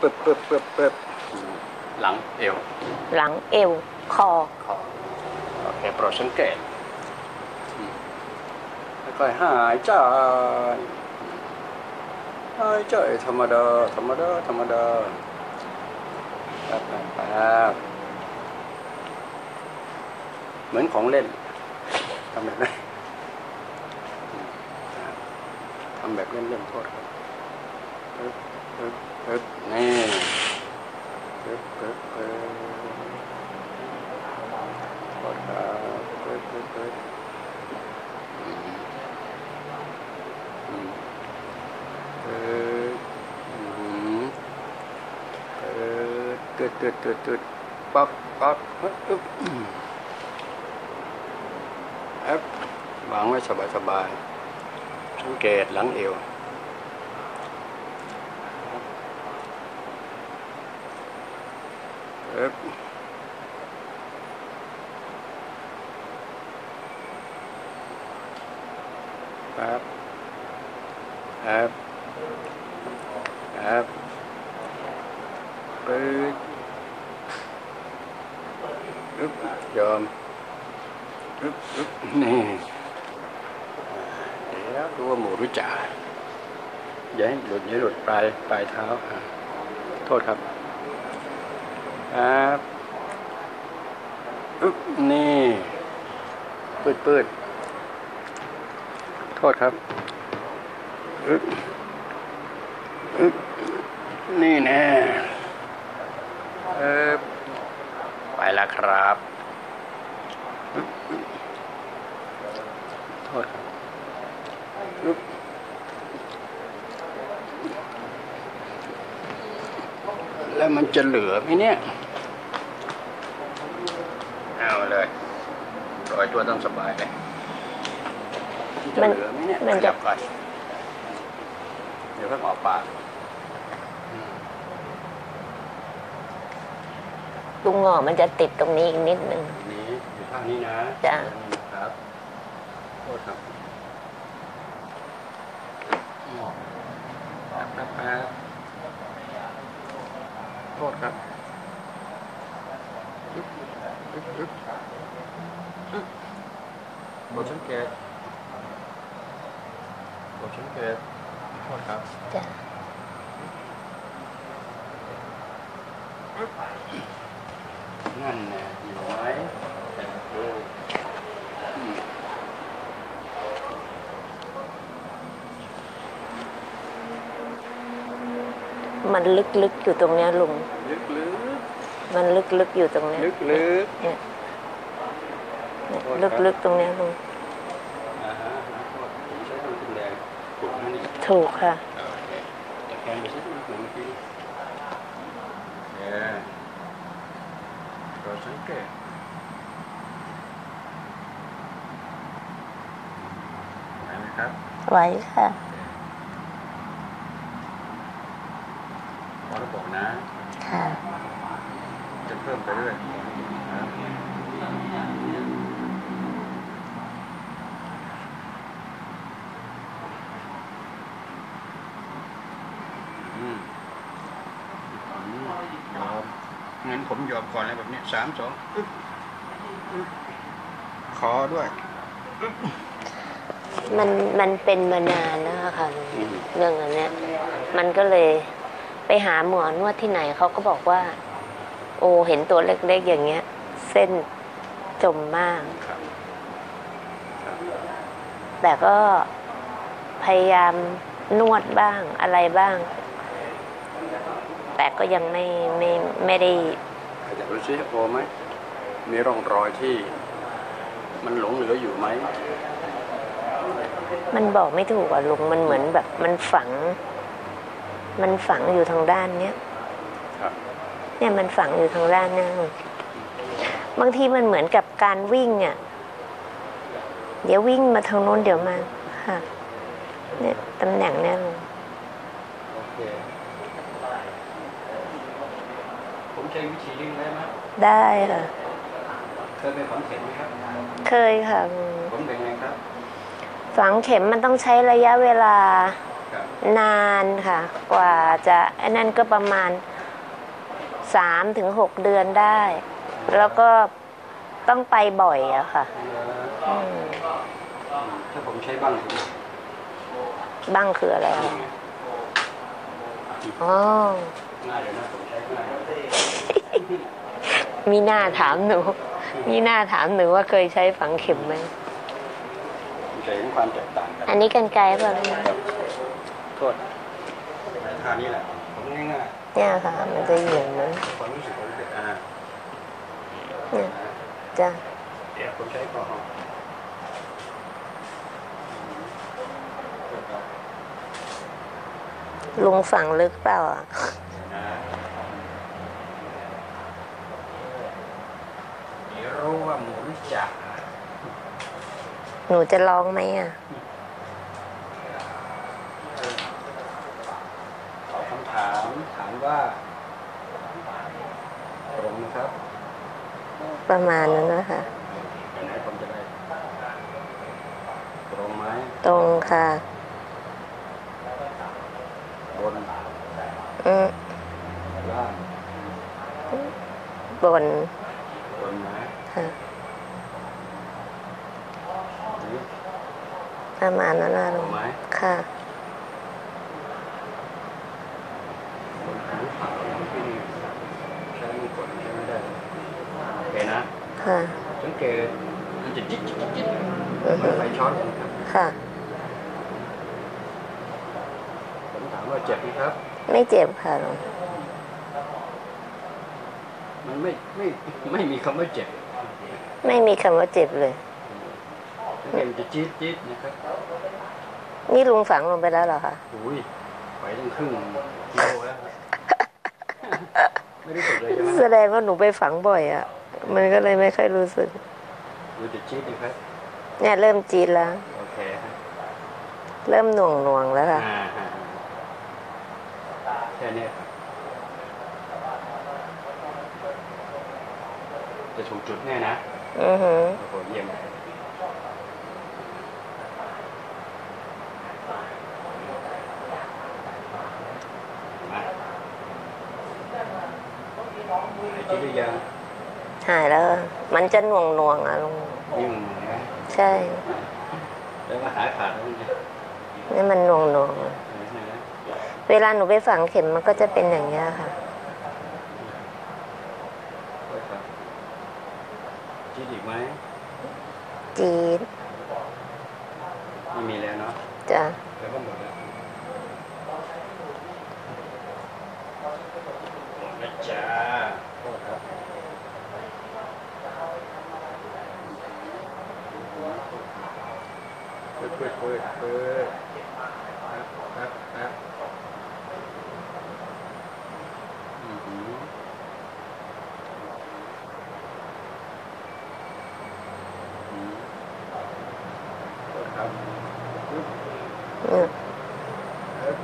ปึ๊บปึ๊บปึ๊บปึ๊บหลังเอว หลังเอว คอ คอ โอเค โปรดสังเกตอืมค่อยๆหายใจหายใจธรรมดา ธรรมดา ธรรมดาแป๊บแป๊บแป๊บเหมือนของเล่นทำแบบนั้นอืมทำแบบเล่นๆโทษครับ ปึ๊บปึ๊บปึ๊บนี่ปึ๊บปึ๊บปึ๊บกดครับเปิดเปิดเปิดอืมอืมเปิดอืมเปิดตึดตึดตึดตึดปักปักปึ๊บปึ๊บอืมแอปวางไว้สบายสบายสังเกตหลังเอวปึ๊บ ครับครับครับปึ๊ดปึ๊บยอมปึ๊บปึ๊บนี่อ่าเดี๋ยวดูว่าหมู รู้จ่าอย่าให้หลุดอย่าหลุดปลายปลายเท้าโทษครับครับนี่ปืดปืดโทษครับนี่แน่เออไปแล้วครับอึ๊บอึ๊บโทษครับ แล้วมันจะเหลือไหมเนี่ย เอาเลยปล่อยตัวต้องสบายเลยจะมันเหลือไหมเนี่ยมันขจะยับก่อนเดี๋ยวเพิ่งออกปากลุงงอกมันจะติดตรงนี้อีกนิดนึงนี้อยู่ท่านี้นะจ้ะครับโทษครับอืมแป๊บแป๊บแป๊บ โทษครับอึ๊บอึ๊บอึ๊บอึ๊บกดสังเกตกดสังเกตโทษครับจ้ะนั่นแน่อยู่ไหมเอออืม มันลึกๆอยู่ตรงเนี้ยลุงลึกลึกมันลึกๆอยู่ตรงเนี้ยลึกลึกเนี่ยเนี่ยโทษครับลึกๆตรงเนี้ยลุงอ่าฮะโทษผมใช้ตัวแดงถูกนะนี่ถูกค่ะโอเคตะแคงไปสักนิดเหมือนเมื่อกี้โอเคเราสังเกตไหวไหมครับไว้ค่ะ หม อระบอกนะ ค่ะ จะเพิ่มไปเรื่อยนะครับอืมอืมยอมงั้นผมยอมก่อนเลยแบบนี้สามสองอึ๊บอึ๊บขอด้วย มันมันเป็นมานานแล้วอะค่ะลุงอืมเรื่องอันเนี้ย มันก็เลย ไปหาหมอนวดที่ไหนเขาก็บอกว่า โอ้เห็นตัวเล็กๆอย่างเงี้ย เส้นจมมากครับครับแต่ก็พยายามนวดบ้างอะไรบ้าง แต่ก็ยังไม่ไม่ไม่ได้ขยับดูซิโอไหมมีร่องรอยที่ มันหลงเหลืออยู่ไหม มันบอกไม่ถูกอะลุงมันเหมือนแบบ มันฝัง มันฝังอยู่ทางด้านเนี้ยครับเนี่ยมันฝังอยู่ทางด้านเนี้ยลุงบางทีมันเหมือนกับการวิ่งอะเดี๋ยววิ่งมาทางโน้นเดี๋ยวมาค่ะเนี่ยตำแหน่งเนี้ยลุงโอเคผมใช้วิธีลิงได้ไหมได้ค่ะ เคยไปฝังเข็มไหมครับ เคยค่ะลุงผมเป็นไงครับ ฝังเข็มมันต้องใช้ระยะเวลาครับ นานค่ะ กว่าจะไอ้นั่นก็ประมาณสามถึงหกเดือนได้ แล้วก็ต้องไปบ่อยอะค่ะอืมถ้าผมใช้บ้างถึงบ้างคืออะไรอะอ๋อง่ายเลยนะผมใช้ง่ายเลยมีหน้าถามหนู มีหน้าถามหนูว่าเคยใช้ฝังเข็มไหมผมจะเห็นความแตกต่างกันอันนี้กันไกลเปล่ะ โทษท่านี้แหละผมง่ายเนี่ยค่ะ มันจะเหยียงนั้นๆความรู้สึกผมเป็นอ่าเนี่ยจ้ะเดี๋ยวผมใช้ก่อนลุงฝังลึกเปล่าอะนะเดี๋ยวรู้ว่าหมุนจักรหนูจะลองไหมอะ ขอคำถามถาม ว่าตรงนะครับประมาณนั้นนะคะเดี๋ยวไหนผมจะได้ ตรงไหมตรงค่ะ บนอืมล่างบนบนไหมค่ะนี่ประมาณนั้นนะตลุรงงไหมค่ะ บนหูขาวที่นี่ใช้ไม่กดใช้ไม่ได้โอเคนะ ค่ะสังเกตมันจะจิ๊กจิ๊กจิ๊กจิ๊กอือเหฮึมือนไฟช็อตนะครับค่ะผมถามว่าเจ็บไหมครับ ไม่เจ็บค่ะลุงมันไม่ไม่ไม่มีคำว่าเจ็บ ไม่มีคำว่าเจ็บเลยสังเกตมันจะจี๊ดจี๊ดนะครับ นี่ลุงฝังลงไปแล้วเหรอคะอุ้ยไปตั้งครึ่งกิโลแล้วครับไม่ได้สึกเลยใช่ไหมแสดงว่าหนูไปฝังบ่อยอะ มันก็เลยไม่ค่อยรู้สึกดูจะจี๊ดดีครับเนี่ยเริ่มจีดแล้ว โอเคครับเริ่มหน่วงหน่วงๆแล้วค่ะอ่าฮะแค่เนี้ยครับจะถูกจุดแน่นะ อือหือโอ้โหเยี่ยมมาหายใจหรือยัง หายแล้ว มันจะหน่วงหน่วงๆอะลุงยิ่งนะใช่แล้วก็หายขาดแล้วไงนี่มันหน่วงหน่วงๆนะเวลาหนูไปฝังเข็มมันก็จะเป็นอย่างนี้ยค่ะครับจีดอีกไหมจีดไม่มีแล้วเนาะจ้ะ แล้วก็หมดแล้วหมดแล้วจ้าโทษครับเปิดเปิดเปิดเปิดครับครับครับอือหืออืมโทษครับปึ๊บอืมครับ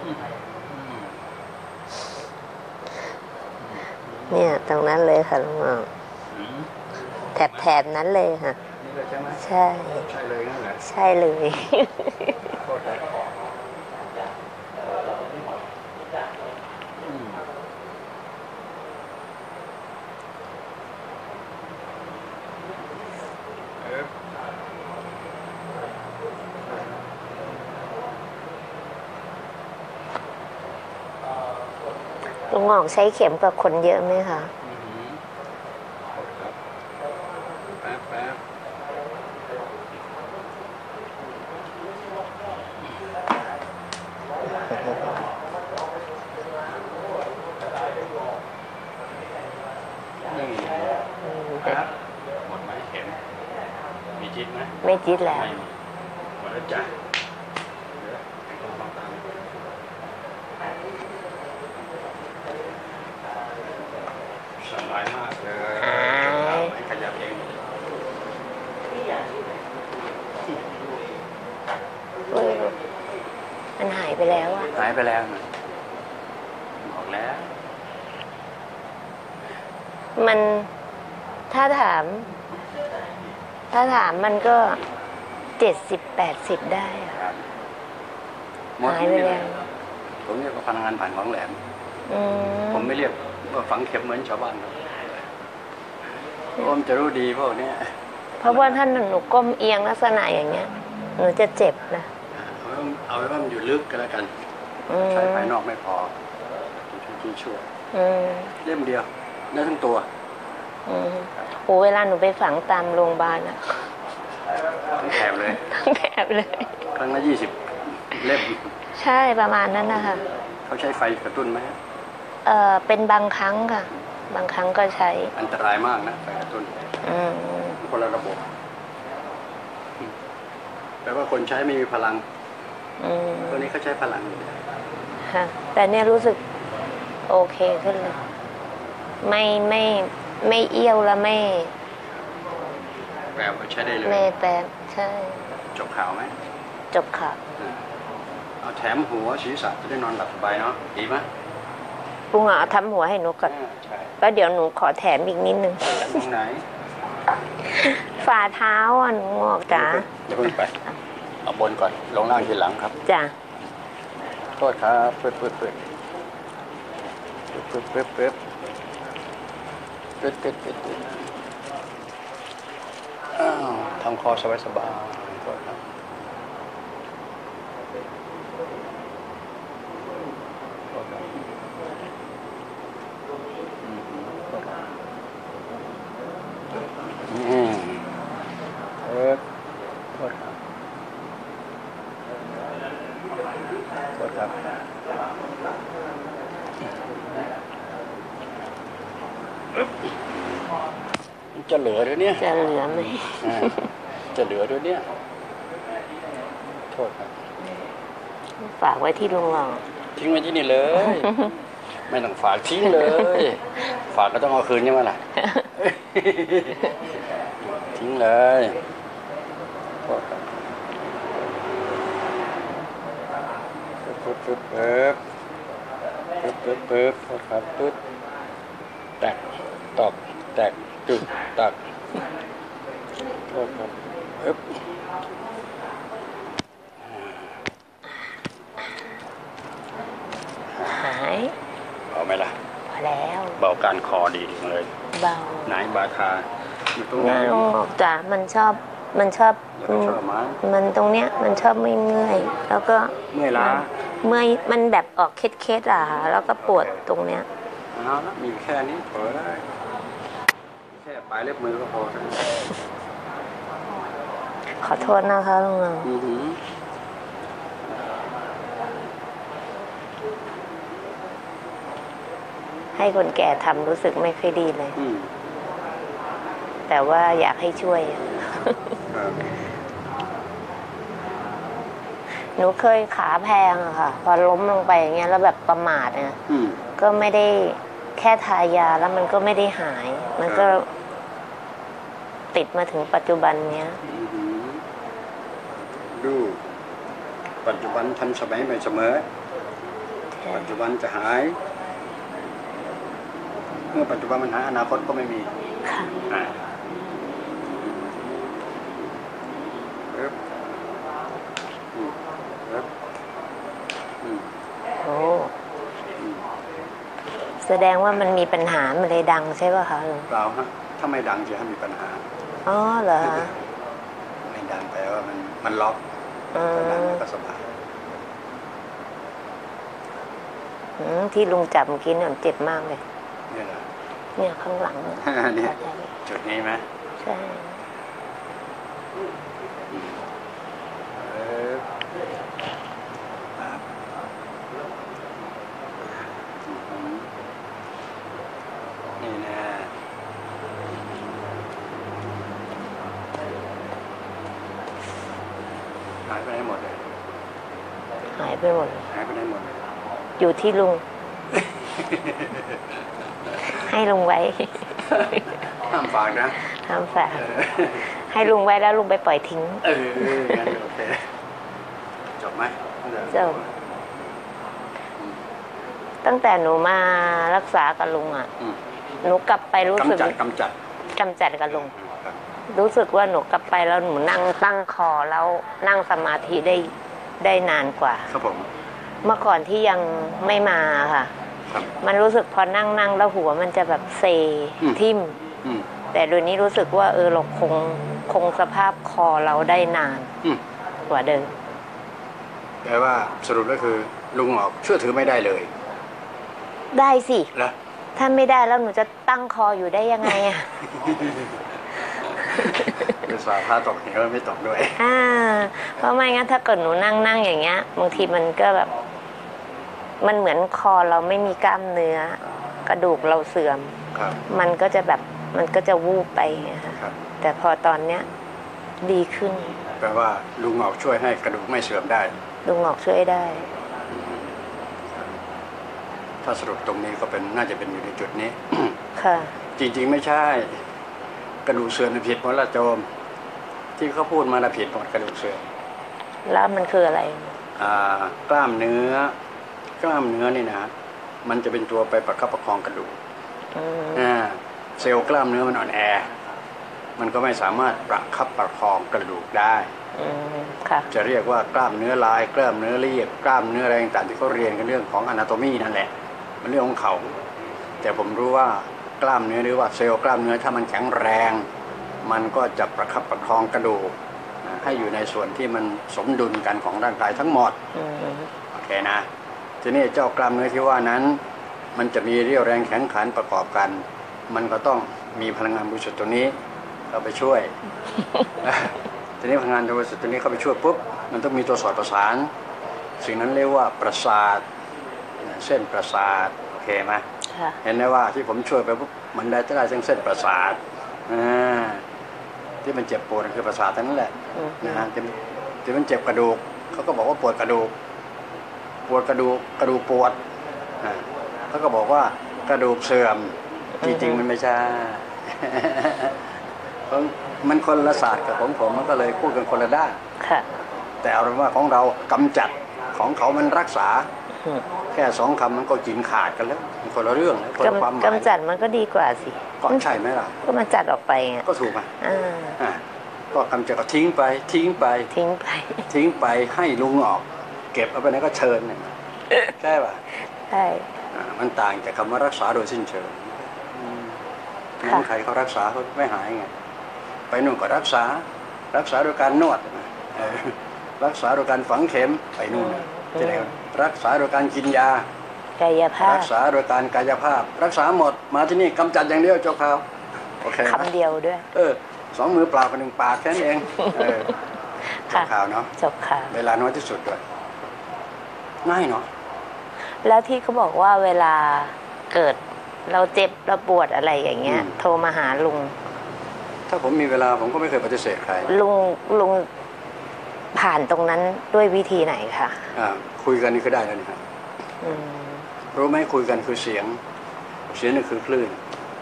อืมอืมเนี่ย ตรงนั้นเลยค่ะลุงหมอ แถบแถบนั้นเลยค่ะนี่เลยใช่ไหมใช่ ใช่เลยนั่นแหละใช่เลย โทษครับอืมเอ๊ะลุงหมอกใช้เข็มกับคนเยอะไหมคะ อือหือโทษครับแป๊บแป๊บนี่ครับหมดไหมเข็มมีจิ๊ด ไหมไม่จิตแล้วไม่มีหมดแล้วจ้ะเหลือตรงตามสบายมากเลยไม่ขยับเองเฮ้ยมันหายไปแล้วอะหายไปแล้วนะออกแล้ว มันถ้าถาม ถ้าถามมันก็เจ็ดสิบแปดสิบได้อะครับหมดหายไปนี่เลแล้ยวผมเรียกว่าพลังงานผ่านของแหลม อืผมไม่เรียกว่าฝังเข็มเหมือนชาวบ้านครับผมจะรู้ดีพวกเนี้ยเพราะว่าท่านหนูก้มเอียงลักษณะอย่างเงี้ย หนูจะเจ็บนะเอาไว้ว่ามันอยู่ลึกก็แล้วกัน อืมใช้ภายนอกไม่พอที่ช่วยอืมเล่มเดียวได้ทั้งตัวอืม โอ้เวลาหนูไปฝังตามโรงพยาบาลอะทั้งแถบเลยทั้งแถบเลย ครั้งละยี่สิบเล่ม ใช่ประมาณนั้นนะคะเขาใช้ไฟกระตุ้นไหมเออเป็นบางครั้งค่ะ บางครั้งก็ใช้ อันตรายมากนะไฟกระตุ้นอืมคนละระบบแปลว่าคนใช้ไม่มีพลังอืมตัวนี้เขาใช้พลังอยู่ค่ะแต่เนี่ยรู้สึกโอเคขึ้นเลย ไม่ไม่ ไม่เอี้ยวแล้วไม่แปลว่าใช้ได้เลย ไม่แปลกใช่ จบข่าวไหมจบข่าวเอาแถมหัวศีรษะจะได้นอนหลับสบายเนาะดีไหมลุงเอาทำหัวให้หนูก่อนอ่าใช่แล้วเดี๋ยวหนูขอแถมอีกนิดนึง แถมตรงไหนฝ่าเท้าอะหนูงอกจ้าอย่าเพิ่งไป เอาบนก่อน ลงล่างทีหลังครับ จ้ะโทษครับเปิดเปิดเปิดเปิดเปิด good good good good อ้าวทำคอสบายสบาย เหลือหรือเนี่ยจะเหลือไหมอ่าจะเหลือด้วยเนี่ยโทษครับฝากไว้ที่ลุงหล่อทิ้งไว้ที่นี่เลย ไม่ต้องฝากทิ้งเลย ฝากก็ต้องเอาคืนใช่ไหมล่ะทิ้งเลยโทษครับปึ๊บปึ๊บปึ๊บปึ๊บปึ๊บปึ๊บปึ๊บโทษครับปึ๊บแตกตอกแตก จุดตักโทษครับปึ๊บหายเอาไหมล่ะ พอแล้ว เบาการคอดีเลย เบาไหนบาทาอยู่ตรงไหหนน้าลุงหอกจ้ะมันชอบมันชอบอย่าไปชอบมันมันตรงเนี้ยมันชอบไม่เมื่อยแล้วก็เมื่อยล้าเมื่อยมันแบบออกเคล็ดๆอะแล้วก็ปวดตรงเนี้ย เอาละมีแค่นี้พอได้แค่ ปลายเล็บมือก็พอแล้วขอโทษนะคะลุงหล่ออือหือให้คนแก่ทำรู้สึกไม่ค่อยดีเลย อืมแต่ว่าอยากให้ช่วย ครับหนูเคยขาแพงอะค่ะ พอล้มลงไปอย่างเงี้ยแล้วแบบประมาทเนี่ยอืม ก็ไม่ได้แค่ทายาแล้วมันก็ไม่ได้หาย มันก็ครับ ติดมาถึงปัจจุบันเนี้ยอือหือดูปัจจุบันทันสมัยไปเสมอ ปัจจุบันจะหาย เมื่อปัจจุบันมันหายอนาคตก็ไม่มีค่ะอ่าปึ๊บอืมปึ๊บอืมโอ้อืมแสดงว่ามันมีปัญหามันเลยดังใช่ป่ะคะลุงเปล่าฮะถ้าไม่ดังจะให้มีปัญหา อ๋อเหรอคะไม่ดังแปลว่ามันมันล็อกอืถ้าดังมมันก็สบายอืมที่ลุงจับเมื่อกี้เนี่ยมันเจ็บมากเลยนี่แหละเนี่ยข้างหลังเนี่ยนี่จุดนี้ไหมใช่เออครับอืมนี่แนะหายไปไหนหมดเลย หาย ไปหมดเลยหายไปไหนหมดเลยอยู่ที่ลุง ให้ลุงไว้ ห้ามฝากนะ ห้ามฝากเออให้ลุงไว้แล้วลุงไปปล่อยทิ้ง เอองั้นโอเค จบไหมจบตั้งแต่หนูมารักษากับลุงอะอืมหนูกลับไปรู้สึกกำจัดกำจัดกำจัดกับลุงครับรู้สึกว่าหนูกลับไปแล้วหนูนั่งตั้งคอแล้วนั่งสมาธิได้ ได้นานกว่า ครับผม เมื่อก่อนที่ยังไม่มาค่ะ ครับมันรู้สึกพอนั่งนั่งแล้วหัวมันจะแบบเซอืม ทิ่ม อืม แต่โดยนี้รู้สึกว่าเออเราคงคงสภาพคอเราได้นานอืม กว่าเดิม แปลว่าสรุปก็คือลุงออกเชื่อถือไม่ได้เลยได้สิ นะถ้าไม่ได้แล้วหนูจะตั้งคออยู่ได้ยังไงอะ เป็นสาพาตกเหวไม่ตกด้วยอ่าเพราะไม่งั้นถ้าเกิดหนูนั่งนั่งอย่างเงี้ยบางทีมันก็แบบ มันเหมือนคอเราไม่มีกล้ามเนื้อ กระดูกเราเสื่อมครับมันก็จะแบบมันก็จะวูบไปอย่างเงี้ยค่ะครับแต่พอตอนเนี้ยดีขึ้น แปลว่าลุงออกช่วยให้กระดูกไม่เสื่อมได้ ลุงออกช่วยได้ ถ้าสรุปตรงนี้ก็เป็นน่าจะเป็นอยู่ในจุดนี้ ค่ะ จริง ๆ ไม่ใช่ กระดูกเสื่อมน่ะผิดหมดละโจม ที่เขาพูดมาละผิดหมดกระดูกเสื่อมแล้วมันคืออะไรอ่ากล้ามเนื้อ กล้ามเนื้อนี่นะมันจะเป็นตัวไปประคับประคองกระดูกอืมอ่าเซลล์กล้ามเนื้อมันอ่อนแอ มันก็ไม่สามารถประคับประคองกระดูกได้อืมค่ะจะเรียกว่ากล้ามเนื้อลาย กล้ามเนื้อเรียบกล้ามเนื้ออะไรต่างๆที่เขาเรียนกันเรื่องของอนาโตมีนั่นแหละ มันเรื่องของเขา แต่ผมรู้ว่า กล้ามเนื้อหรือว่าเซลล์กล้ามเนื้อถ้ามันแข็งแรง มันก็จะประคับประคองกระดูกให้อยู่ในส่วนที่มันสมดุลกันของร่างกายทั้งหมดโอเคนะ ทีนี้เจ้ากล้ามเนื้อที่ว่านั้น มันจะมีเรี่ยวแรงแข็งขันประกอบกัน มันก็ต้องมีพลังงานบริสุทธิ์ตัวนี้เข้าไปช่วย ทีนี้พลังงานบริสุทธิ์ตัวนี้เข้าไปช่วยปุ๊บมันต้องมีตัวสอดประสาน สิ่งนั้นเรียกว่าประสาทเส้นประสาทโอเคไหม เห็นได้ว่าที่ผมช่วยไปปุ๊บมันได้จะได้ทั้งเส้นประสาทอ่าที่มันเจ็บปวดคือประสาททั้งนั้นแหละอืมนะฮะที่ที่มันเจ็บกระดูกเขาก็บอกว่าปวดกระดูก ปวดกระดูกกระดูกปวดอ่าเขาก็บอกว่ากระดูกเสื่อมจริงๆมันไม่ใช่เพราะมันคนละศาสตร์กับของผมมันก็เลยพูดกันคนละด้านค่ะแต่เอาเป็นว่าของเรากำจัด ของเขามันรักษาอืมแค่สองคำมันก็กินขาดกันแล้วมันคนละเรื่องแล้วคนละความหกำมายกำจัดมันก็ดีกว่าสิก็ใช่ไหมล่ะ ก็มันจัดออกไปไงก็ถูกไหมอ่าอะก็กำจัดก็ทิ้งไปทิ้งไป ทิ้งไป ทิ้งไปให้ลุงออก เก็บเอาไปไหนก็เชิญเนี่ยใช่ป่ะใช่อ่ามันต่างจากคำว่ารักษาโดยสิ้นเชิงอืมค่ะงั้นใครเขารักษาเขาไม่หายไงไปนู่นก็รักษา รักษาโดยการนวดนะเออรักษาโดยการฝังเข็มไปนู่น นะจะได้รักษาโดยการกินยา กายภารัพกษาโดยการกายภาพ รักษาหมดมาที่นี่กำจัดอย่างเดียวจบข่าวโอเคไหมคำเดียวด้วย เออสองมือเปล่ากับหนึ่งปากแค่นั้นเองเออจบค่ะข่าวเนาะจบค่ะเวลาน้อยที่สุดด้วยง่ายเนาะแล้วที่เขาบอกว่าเวลาเกิดเราเจ็บเราปวดอะไรอย่างเงี้ย โทรมาหาลุง ถ้าผมมีเวลาผมก็ไม่เคยปฏิเสธใคร ลุงลุง ผ่านตรงนั้นด้วยวิธีไหนคะอ่าคุยกันนี่ก็ได้แล้วนี่ครับอืมรู้ไหมคุยกันคือเสียง เสียงนี่คือคลื่น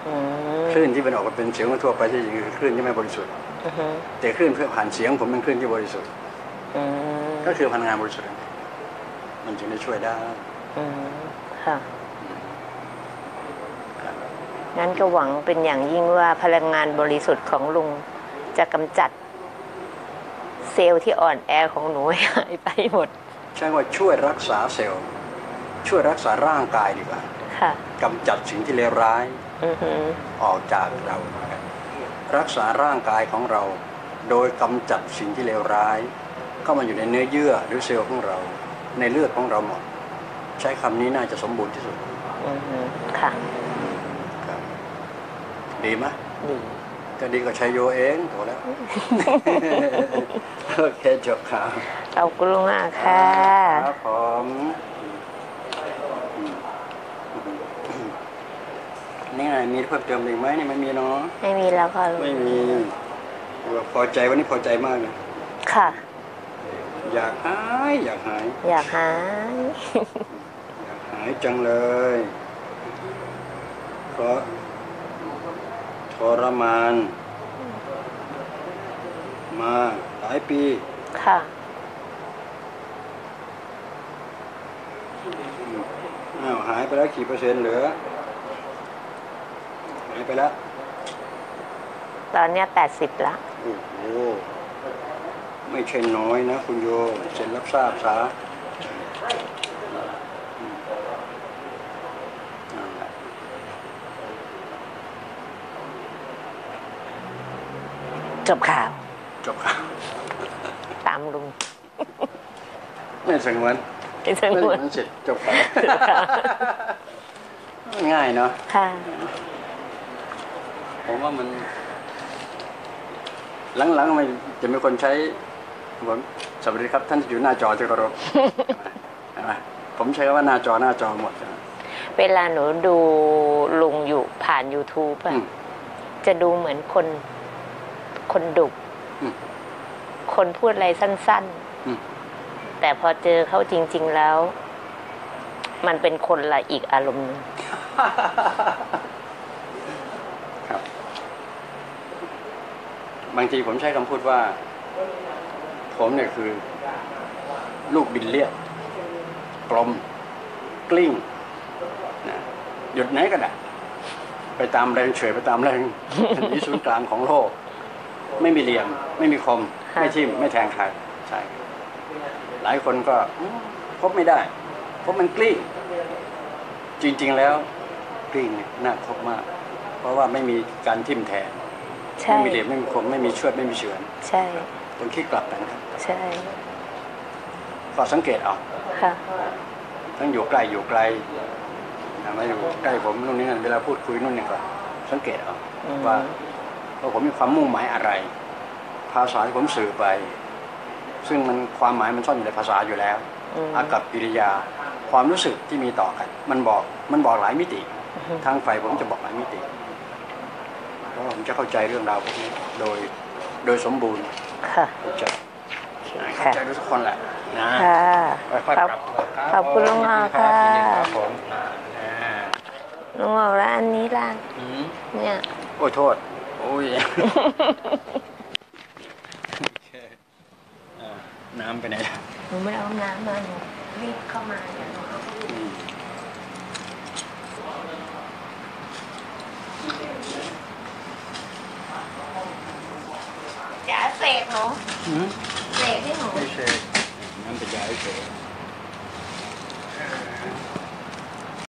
อืมคลื่นที่เป็นออกมาเป็นเสียงทั่วไปที่จริงคือคลื่นที่ไม่บริสุทธิ์ อือฮึแต่คลื่นเพื่อผ่านเสียงผมเป็นคลื่นที่บริสุทธิ์ อืมก็คือพลังงานบริสุทธิ์มันจึงได้ช่วยได้อืมค่ะ ครับงั้นก็หวังเป็นอย่างยิ่งว่าพลังงานบริสุทธิ์ของลุงจะกำจัด เซลล์ที่อ่อนแอของหนูให้หายไปหมดใช่ว่าช่วยรักษาเซลล์ ช่วยรักษาร่างกายดีกว่าค่ะกำจัดสิ่งที่เลวร้ายอือฮึออกจากเรา รักษาร่างกายของเรา โดยกำจัดสิ่งที่เลวร้าย เข้ามาอยู่ในเนื้อเยื่อหรือเซลล์ของเรา ในเลือดของเราหมดใช้คำนี้น่าจะสมบูรณ์ที่สุดอือฮึค่ะครับดีไหมดี ก็ดีก็ใช้โยเองถูกแล้ว โอเคจบข่าวขอบคุณลุงมากค่ะครับผมนี่ไงมีเพิ่มเติมอีกไหมนี่ไม่มีเนาะไม่มีแล้วค่ะลุงไม่มีพอใจวันนี้พอใจมากเลยค่ะ อยากหายอยากหาย อยากหาย อยากหายจังเลยเพราะ ทรมาน มาหลายปี ค่ะ อ้าวหายไปแล้วกี่เปอร์เซ็นต์เหลือ หายไปแล้ว ตอนเนี้ยแปดสิบละ โอ้โห ไม่ใช่น้อยนะ คุณโยเซ็นรับทราบซะอืมนั่นแหละ จบข่าว จบครับตามลุงไม่สงวนเป็นสไม่งสงววนนเสร็จจบครับง่ายเนาะค่ะ ผมว่ามัน หลังๆมันจะมีคนใช้ผมสวัสดีครับ ท่านที่อยู่หน้าจอที่เคารพเห็นไหมผมใช้คำว่าหน้าจอหน้าจอหมดนะเวลาหนูดูลุงอยู่ผ่าน YouTube อะอืม จะดูเหมือนคน คนดุอืมคนพูดอะไรสั้นอืมๆแต่พอเจอเขาจริง ๆแล้ว มันเป็นคนละอีกอารมณ์หนึ่งครับบางทีผมใช้คำพูดว่า ผมเนี่ยคือ ลูกบินเลียดกลม กลิ้งนะหยุดไหนก็ได้ไปตามแรงเฉยไปตามแรงเป็นที่ศูนย์กลางของโลก ไม่มีเหลี่ยม ไม่มีคม ไม่ทิ่มไม่แทงใครใช่หลายคนก็อืมพบไม่ได้เพราะมันกลิ้งจริง ๆ แล้วกลิ้งเนี่ยน่าคบมาก เพราะว่าไม่มีการทิ่มแทงใช่ไม่มีเหลี่ยมไม่มีคมไม่มีเชือดไม่มีเฉือนใช่ต้องคิดกลับกันครับใช่ก็สังเกตเอาค่ะทั้งอยู่ใกล้อยู่ไกลนะไม่อยู่ใกล้ผมนู่นนี่นั่นเวลาพูดคุยนู่นนี่ก็สังเกตเอาอืมว่า ว่าผมมีความมุ่งหมายอะไร ภาษาที่ผมสื่อไป ซึ่งมันความหมายมันซ่อนอยู่ในภาษาอยู่แล้วอืมอากับกิริยาความรู้สึกที่มีต่อกัน มันบอกมันบอกหลายมิติ ทางฝ่ายผมจะบอกหลายมิติเพราะว่าผมจะเข้าใจเรื่องราวพวกนี้โดยโดยสมบูรณ์ค่ะเข้าใจโอเคเข้าค่ะใจทุกคนแหละนะค่ะค่อยขๆอบปรับขอบคุณลุงหอค่ะครับผมอ่าลุงบอกแล้วอันนี้ล่ะอืมเนี่ยโอ้ยโทษโอ้ยอ่าน้ำไปไหนล่ะหนูไม่เอาน้ำมาหนูรีบเข้ามาเนี่ยอืมจ๋าเสกหนูอืมเสกให้หนูไม่เฉยน้ำเป็นยาเฉย